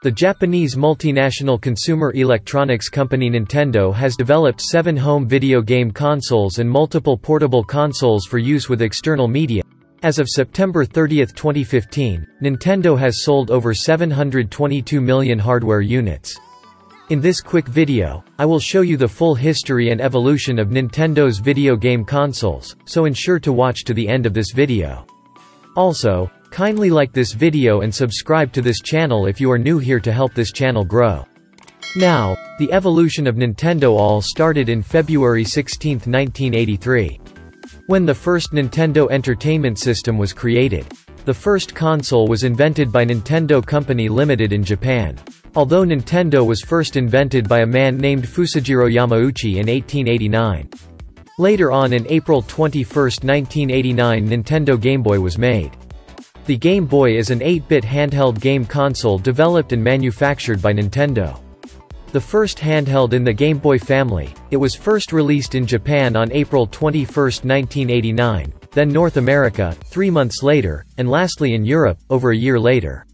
The Japanese multinational consumer electronics company Nintendo has developed seven home video game consoles and multiple portable consoles for use with external media. As of September 30, 2015, Nintendo has sold over 722 million hardware units. In this quick video, I will show you the full history and evolution of Nintendo's video game consoles, so ensure to watch to the end of this video. Also, kindly like this video and subscribe to this channel if you are new here to help this channel grow. Now, the evolution of Nintendo all started in February 16, 1983. When the first Nintendo Entertainment System was created. The first console was invented by Nintendo Company Limited in Japan. Although Nintendo was first invented by a man named Fusajiro Yamauchi in 1889. Later on in April 21, 1989 Nintendo Game Boy was made. The Game Boy is an 8-bit handheld game console developed and manufactured by Nintendo. The first handheld in the Game Boy family, it was first released in Japan on April 21, 1989, then North America, three months later, and lastly in Europe, over a year later.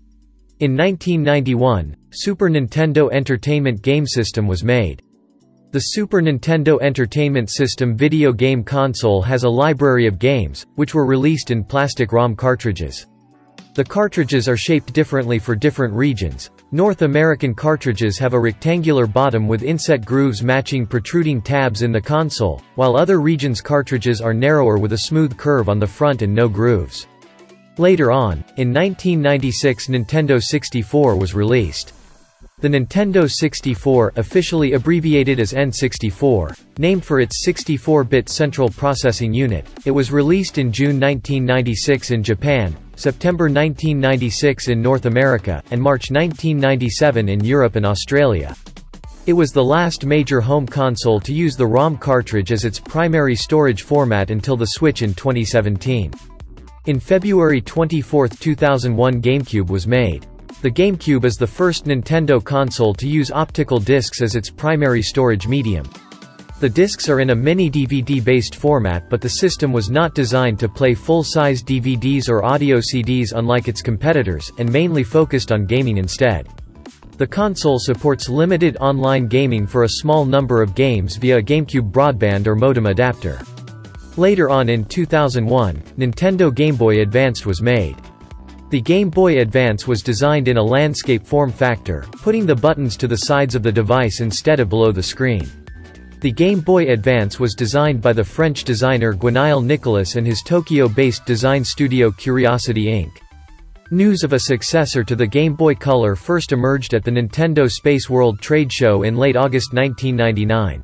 In 1991, Super Nintendo Entertainment Game System was made. The Super Nintendo Entertainment System video game console has a library of games, which were released in plastic ROM cartridges. The cartridges are shaped differently for different regions. North American cartridges have a rectangular bottom with inset grooves matching protruding tabs in the console, while other regions' cartridges are narrower with a smooth curve on the front and no grooves. Later on, in 1996 Nintendo 64 was released. The Nintendo 64, officially abbreviated as N64, named for its 64-bit central processing unit, it was released in June 1996 in Japan, September 1996 in North America, and March 1997 in Europe and Australia. It was the last major home console to use the ROM cartridge as its primary storage format until the Switch in 2017. In February 24, 2001 GameCube was made. The GameCube is the first Nintendo console to use optical discs as its primary storage medium. The discs are in a mini DVD-based format but the system was not designed to play full-size DVDs or audio CDs unlike its competitors, and mainly focused on gaming instead. The console supports limited online gaming for a small number of games via a GameCube broadband or modem adapter. Later on in 2001, Nintendo Game Boy Advance was made. The Game Boy Advance was designed in a landscape form factor, putting the buttons to the sides of the device instead of below the screen. The Game Boy Advance was designed by the French designer Gwenaël Nicolas and his Tokyo-based design studio Curiosity Inc. News of a successor to the Game Boy Color first emerged at the Nintendo Space World trade show in late August 1999.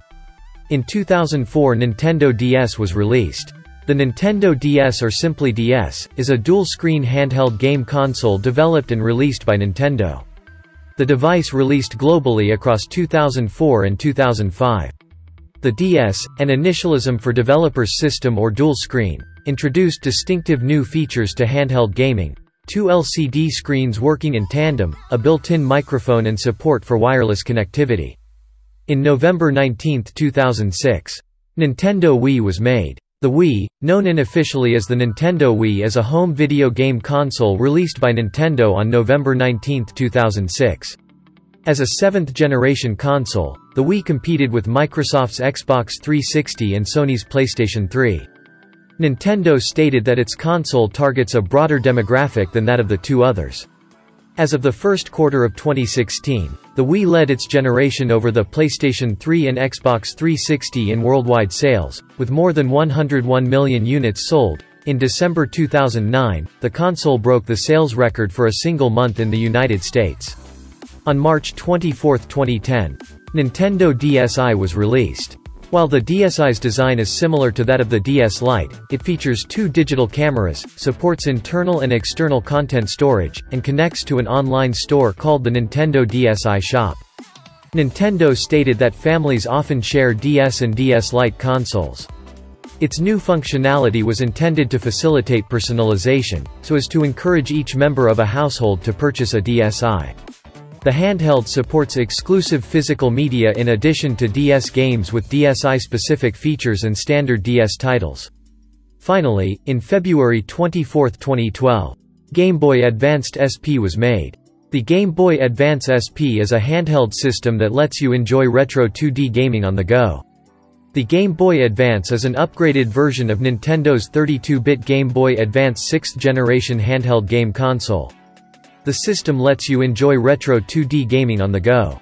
In 2004 Nintendo DS was released. The Nintendo DS or simply DS, is a dual-screen handheld game console developed and released by Nintendo. The device released globally across 2004 and 2005. The DS, an initialism for developer's system or dual screen, introduced distinctive new features to handheld gaming. Two LCD screens working in tandem, a built-in microphone and support for wireless connectivity. In November 19, 2006, Nintendo Wii was made. The Wii, known unofficially as the Nintendo Wii is a home video game console released by Nintendo on November 19, 2006. As a seventh-generation console, the Wii competed with Microsoft's Xbox 360 and Sony's PlayStation 3. Nintendo stated that its console targets a broader demographic than that of the two others. As of the first quarter of 2016, the Wii led its generation over the PlayStation 3 and Xbox 360 in worldwide sales, with more than 101 million units sold. In December 2009, the console broke the sales record for a single month in the United States. On March 24, 2010, Nintendo DSi was released. While the DSi's design is similar to that of the DS Lite, it features two digital cameras, supports internal and external content storage, and connects to an online store called the Nintendo DSi Shop. Nintendo stated that families often share DS and DS Lite consoles. Its new functionality was intended to facilitate personalization, so as to encourage each member of a household to purchase a DSi. The handheld supports exclusive physical media in addition to DS games with DSi-specific features and standard DS titles. Finally, in February 24, 2012, Game Boy Advanced SP was made. The Game Boy Advance SP is a handheld system that lets you enjoy retro 2D gaming on the go. The Game Boy Advance is an upgraded version of Nintendo's 32-bit Game Boy Advance 6th generation handheld game console. The system lets you enjoy retro 2D gaming on the go.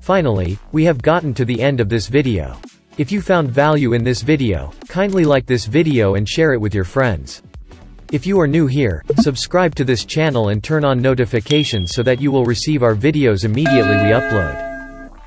Finally, we have gotten to the end of this video. If you found value in this video, kindly like this video and share it with your friends. If you are new here, subscribe to this channel and turn on notifications so that you will receive our videos immediately we upload.